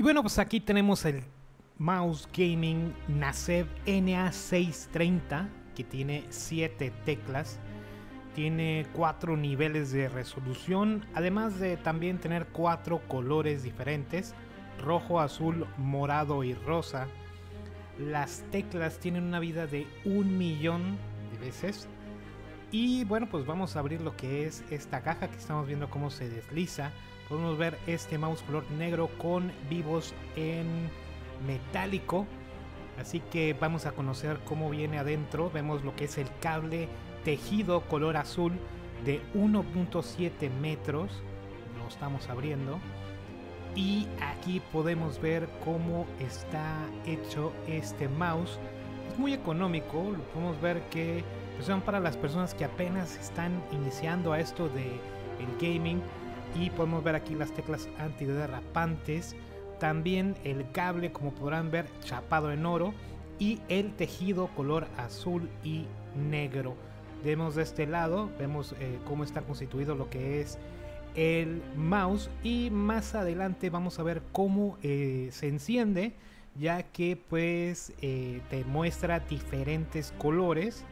Y bueno, pues aquí tenemos el mouse gaming Nasev NA630 que tiene 7 teclas. Tiene 4 niveles de resolución, además de también tener 4 colores diferentes, rojo, azul, morado y rosa. Las teclas tienen una vida de un millón de veces. Y bueno, pues vamos a abrir lo que es esta caja que estamos viendo cómo se desliza. Podemos ver este mouse color negro con vivos en metálico. Así que vamos a conocer cómo viene adentro. Vemos lo que es el cable tejido color azul de 1.7 metros. Lo estamos abriendo. Y aquí podemos ver cómo está hecho este mouse. Es muy económico. Podemos ver que son para las personas que apenas están iniciando a esto de el gaming. Y podemos ver aquí las teclas antiderrapantes también el cable, como podrán ver, chapado en oro y el tejido color azul y negro. Vemos de este lado, vemos eh, cómo está constituido lo que es el mouse y más adelante vamos a ver cómo eh, se enciende ya que pues eh, te muestra diferentes colores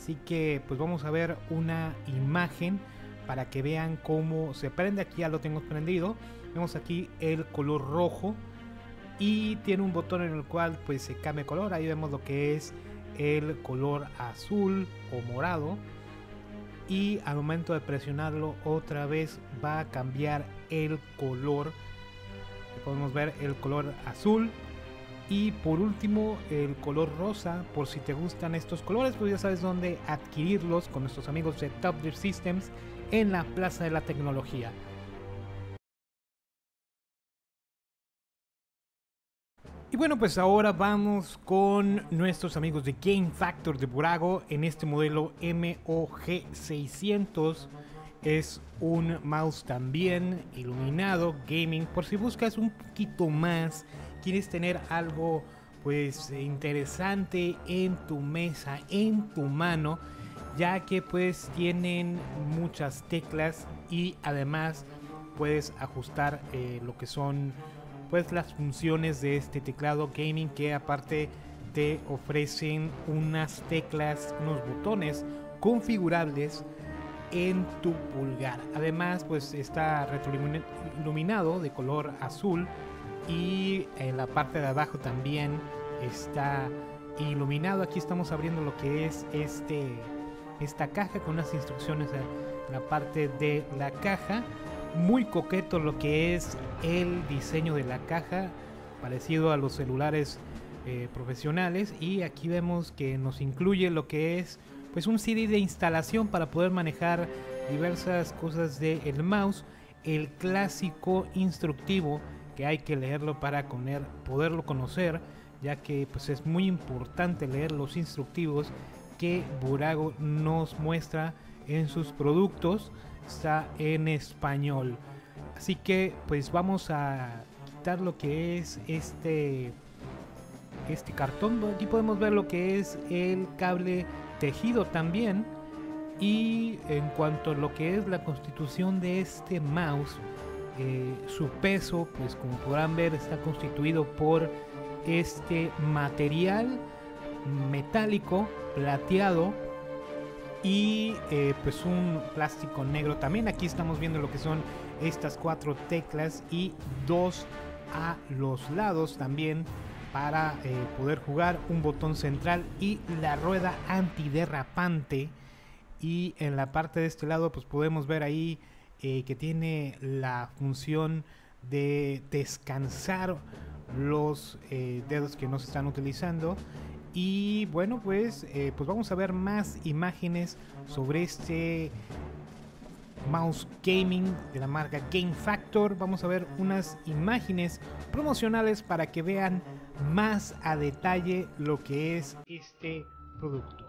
así que pues vamos a ver una imagen para que vean cómo se prende aquí ya lo tengo prendido Vemos aquí el color rojo y tiene un botón en el cual pues se cambia color. Ahí vemos lo que es el color azul o morado y al momento de presionarlo otra vez va a cambiar el color. Podemos ver el color azul y por último el color rosa. Por si te gustan estos colores, pues ya sabes dónde adquirirlos con nuestros amigos de Top Gear Systems en la Plaza de la Tecnología. Y bueno, pues ahora vamos con nuestros amigos de Game Factor de Burago en este modelo MOG600. Es un mouse también iluminado, gaming. Por si buscas un poquito más, quieres tener algo pues interesante en tu mesa, en tu mano, ya que pues tienen muchas teclas y además puedes ajustar eh, lo que son pues las funciones de este teclado gaming que aparte te ofrecen unas teclas, unos botones configurables en tu pulgar. Además, pues está retroiluminado de color azul y en la parte de abajo también está iluminado. Aquí estamos abriendo lo que es este esta caja con unas instrucciones en la parte de la caja muy coqueto lo que es el diseño de la caja, parecido a los celulares eh, profesionales. Y aquí vemos que nos incluye lo que es pues un CD de instalación para poder manejar diversas cosas del mouse. El clásico instructivo que hay que leerlo para poderlo conocer, ya que pues es muy importante leer los instructivos que Burago nos muestra en sus productos está en español. Así que pues vamos a quitar lo que es este este cartón. Aquí podemos ver lo que es el cable tejido también. Y en cuanto a lo que es la constitución de este mouse, eh, su peso, pues como podrán ver, está constituido por este material metálico plateado y eh, pues un plástico negro también aquí estamos viendo lo que son estas cuatro teclas y dos a los lados también para eh, poder jugar un botón central y la rueda antiderrapante y en la parte de este lado pues podemos ver ahí eh, que tiene la función de descansar los dedos que no se están utilizando y bueno, pues, eh, pues vamos a ver más imágenes sobre este mouse gaming de la marca Game Factor. Vamos a ver unas imágenes promocionales para que vean más a detalle lo que es este producto.